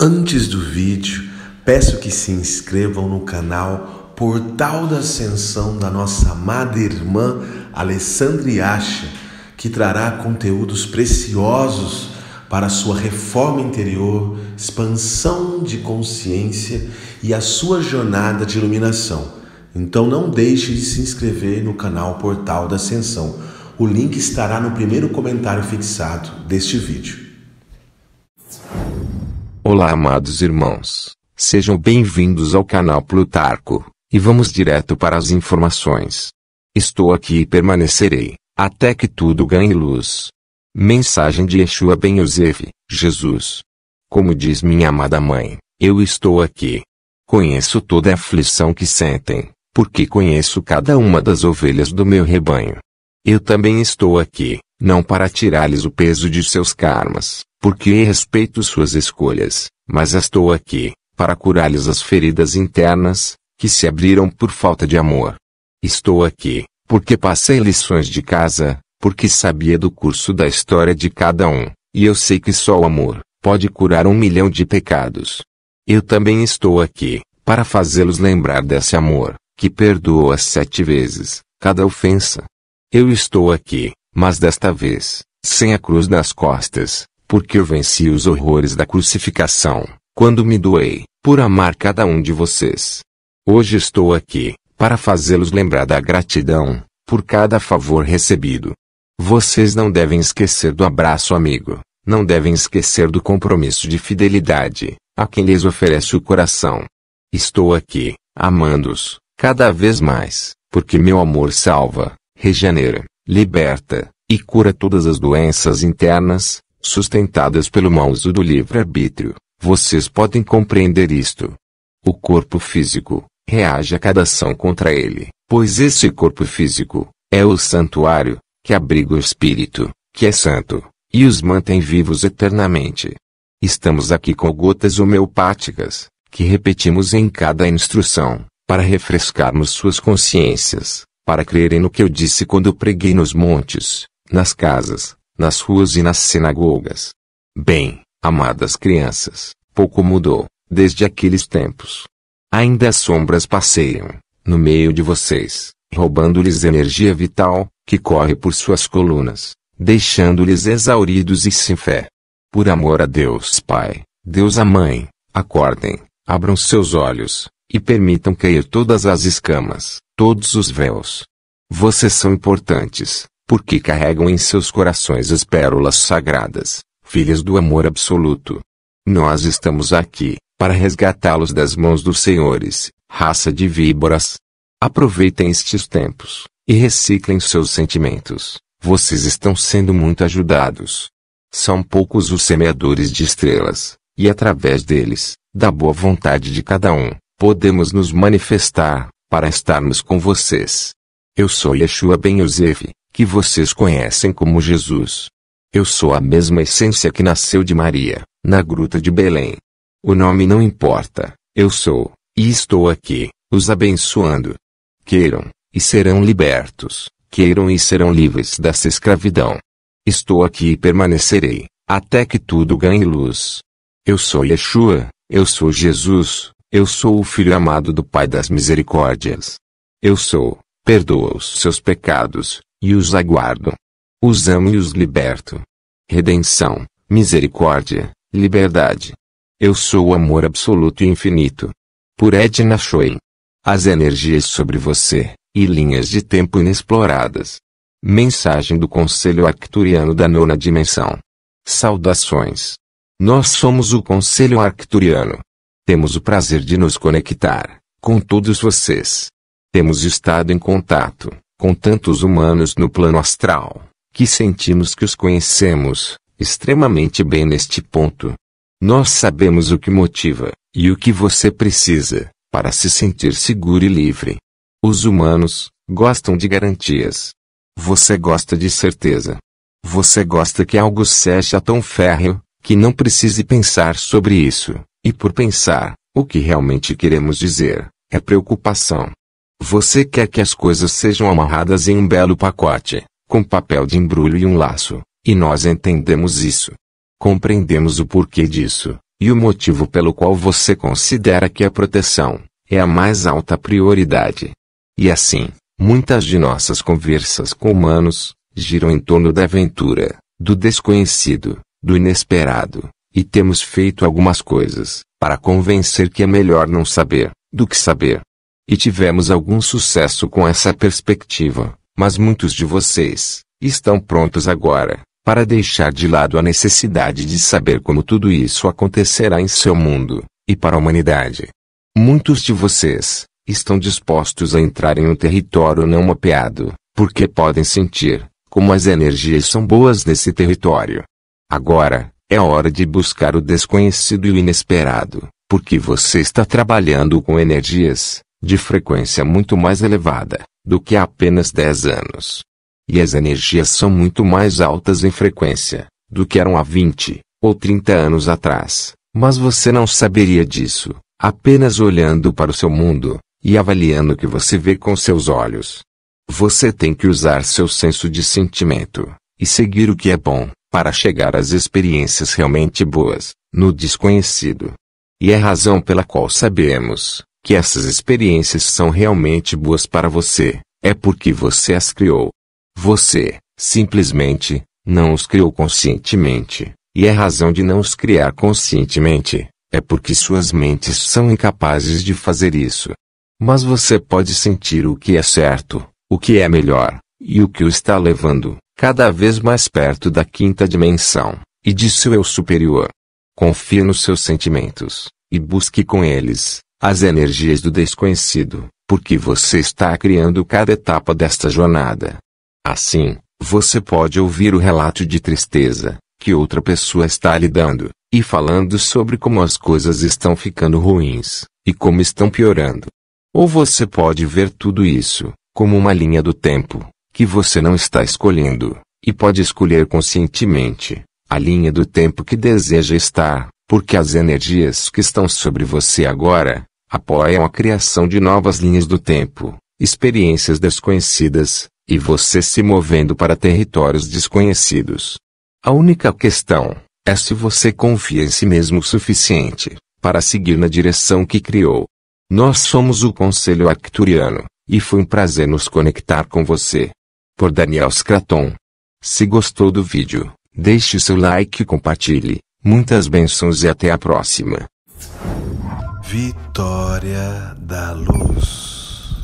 Antes do vídeo, peço que se inscrevam no canal Portal da Ascensão da nossa amada irmã Alessandra Yacha, que trará conteúdos preciosos para a sua reforma interior, expansão de consciência e a sua jornada de iluminação. Então não deixe de se inscrever no canal Portal da Ascensão. O link estará no primeiro comentário fixado deste vídeo. Olá, amados irmãos. Sejam bem-vindos ao canal Plutarco, e vamos direto para as informações. Estou aqui e permanecerei, até que tudo ganhe luz. Mensagem de Yeshua Ben Yosef, Jesus. Como diz minha amada mãe, eu estou aqui. Conheço toda a aflição que sentem, porque conheço cada uma das ovelhas do meu rebanho. Eu também estou aqui, não para tirar-lhes o peso de seus karmas, porque respeito suas escolhas, mas estou aqui, para curar-lhes as feridas internas, que se abriram por falta de amor. Estou aqui, porque passei lições de casa, porque sabia do curso da história de cada um, e eu sei que só o amor pode curar um milhão de pecados. Eu também estou aqui, para fazê-los lembrar desse amor, que perdoa sete vezes, cada ofensa. Eu estou aqui, mas desta vez, sem a cruz nas costas, porque eu venci os horrores da crucificação, quando me doei, por amar cada um de vocês. Hoje estou aqui, para fazê-los lembrar da gratidão, por cada favor recebido. Vocês não devem esquecer do abraço amigo, não devem esquecer do compromisso de fidelidade, a quem lhes oferece o coração. Estou aqui, amando-os, cada vez mais, porque meu amor salva, regenera, liberta, e cura todas as doenças internas, sustentadas pelo mau uso do livre-arbítrio, vocês podem compreender isto. O corpo físico reage a cada ação contra ele, pois esse corpo físico é o santuário que abriga o espírito, que é santo, e os mantém vivos eternamente. Estamos aqui com gotas homeopáticas, que repetimos em cada instrução, para refrescarmos suas consciências, para crerem no que eu disse quando preguei nos montes, nas casas, nas ruas e nas sinagogas. Bem, amadas crianças, pouco mudou, desde aqueles tempos. Ainda as sombras passeiam, no meio de vocês, roubando-lhes energia vital, que corre por suas colunas, deixando-lhes exauridos e sem fé. Por amor a Deus Pai, Deus a Mãe, acordem, abram seus olhos, e permitam cair todas as escamas, todos os véus. Vocês são importantes, porque carregam em seus corações as pérolas sagradas, filhas do amor absoluto. Nós estamos aqui, para resgatá-los das mãos dos senhores, raça de víboras. Aproveitem estes tempos, e reciclem seus sentimentos. Vocês estão sendo muito ajudados. São poucos os semeadores de estrelas, e através deles, da boa vontade de cada um, podemos nos manifestar, para estarmos com vocês. Eu sou Yeshua Ben Yosef, que vocês conhecem como Jesus. Eu sou a mesma essência que nasceu de Maria, na gruta de Belém. O nome não importa, eu sou, e estou aqui, os abençoando. Queiram, e serão libertos, queiram e serão livres dessa escravidão. Estou aqui e permanecerei, até que tudo ganhe luz. Eu sou Yeshua, eu sou Jesus, eu sou o Filho amado do Pai das Misericórdias. Eu sou, perdoa os seus pecados, e os aguardo. Os amo e os liberto. Redenção, misericórdia, liberdade. Eu sou o amor absoluto e infinito. Por Edna Choi. As energias sobre você, e linhas de tempo inexploradas. Mensagem do Conselho Arcturiano da Nona Dimensão. Saudações. Nós somos o Conselho Arcturiano. Temos o prazer de nos conectar com todos vocês. Temos estado em contato com tantos humanos no plano astral, que sentimos que os conhecemos extremamente bem neste ponto. Nós sabemos o que motiva e o que você precisa para se sentir seguro e livre. Os humanos gostam de garantias. Você gosta de certeza. Você gosta que algo seja tão férreo que não precise pensar sobre isso, e por pensar, o que realmente queremos dizer é preocupação. Você quer que as coisas sejam amarradas em um belo pacote, com papel de embrulho e um laço, e nós entendemos isso. Compreendemos o porquê disso, E o motivo pelo qual você considera que a proteção é a mais alta prioridade. E assim, muitas de nossas conversas com humanos giram em torno da aventura, do desconhecido, do inesperado, e temos feito algumas coisas para convencer que é melhor não saber do que saber. E tivemos algum sucesso com essa perspectiva, mas muitos de vocês estão prontos agora para deixar de lado a necessidade de saber como tudo isso acontecerá em seu mundo e para a humanidade. Muitos de vocês estão dispostos a entrar em um território não mapeado, porque podem sentir como as energias são boas nesse território. Agora, é hora de buscar o desconhecido e o inesperado, porque você está trabalhando com energias de frequência muito mais elevada do que há apenas 10 anos. E as energias são muito mais altas em frequência do que eram há 20 ou 30 anos atrás. Mas você não saberia disso, apenas olhando para o seu mundo e avaliando o que você vê com seus olhos. Você tem que usar seu senso de sentimento e seguir o que é bom para chegar às experiências realmente boas no desconhecido. E é a razão pela qual sabemos que essas experiências são realmente boas para você, é porque você as criou. Você, simplesmente, não os criou conscientemente, e é a razão de não os criar conscientemente, é porque suas mentes são incapazes de fazer isso. Mas você pode sentir o que é certo, o que é melhor, e o que o está levando, cada vez mais perto da quinta dimensão, e de seu eu superior. Confie nos seus sentimentos, e busque com eles, as energias do desconhecido, porque você está criando cada etapa desta jornada. Assim, você pode ouvir o relato de tristeza, que outra pessoa está lhe dando, e falando sobre como as coisas estão ficando ruins, e como estão piorando. Ou você pode ver tudo isso, como uma linha do tempo, que você não está escolhendo, e pode escolher conscientemente, a linha do tempo que deseja estar, porque as energias que estão sobre você agora, apoiam a criação de novas linhas do tempo, experiências desconhecidas, e você se movendo para territórios desconhecidos. A única questão é se você confia em si mesmo o suficiente para seguir na direção que criou. Nós somos o Conselho Arcturiano, e foi um prazer nos conectar com você. Por Daniel Scraton. Se gostou do vídeo, deixe seu like e compartilhe. Muitas bênçãos e até a próxima. Vitória da Luz.